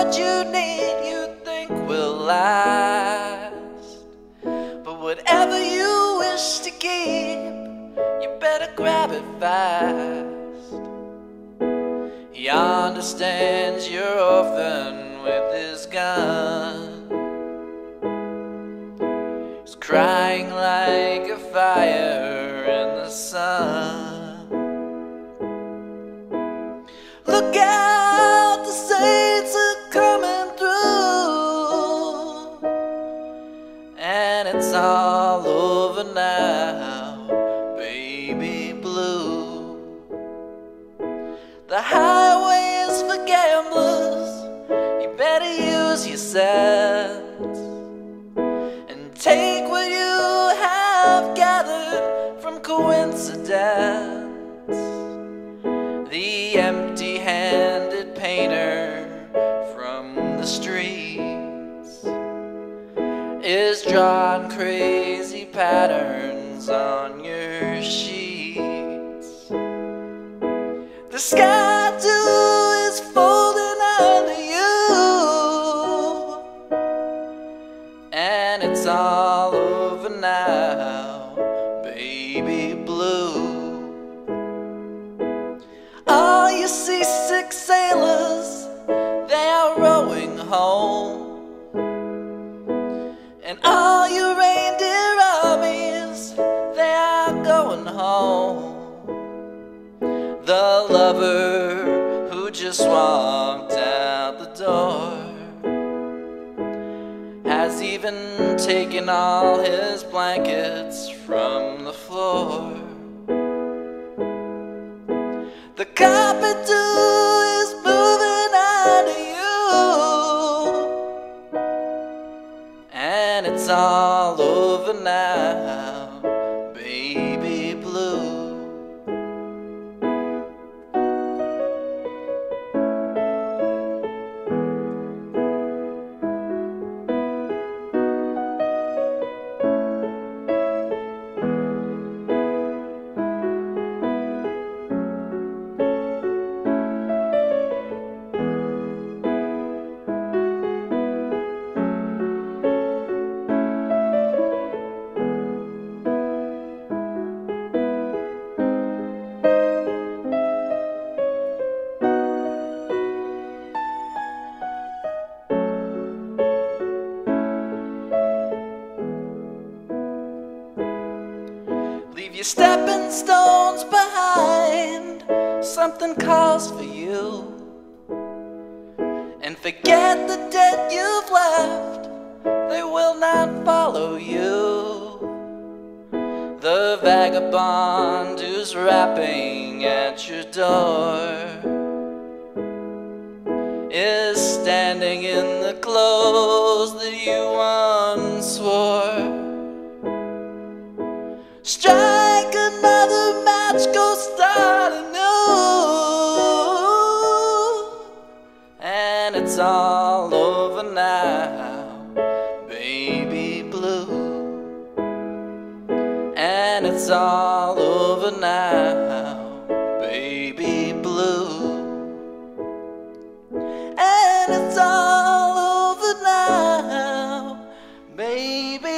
what you need, you think will last. But whatever you wish to keep, you better grab it fast. He understands your orphan with his gun. He's crying like a fire in the sun. The highway is for gamblers, you better use your sense. And take what you have gathered from coincidence. The empty handed painter from the streets is drawing crazy patterns on your sheets. The sky now, baby blue. All you seasick sailors, they are rowing home. And all you reindeer armies, they are going home. The lover who just walked out has even taken all his blankets from the floor. The carpet too is moving under you, and it's all over now, Leave your stepping stones behind. Something calls for you. And forget the debt you've left, they will not follow you. The vagabond who's rapping at your door is standing in the clothes that you once wore. it's all over now, baby blue. And it's all over now, baby.